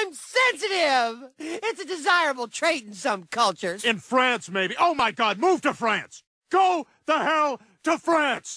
I'm sensitive. It's a desirable trait in some cultures. In France, maybe. Oh my God, move to France. Go the hell to France.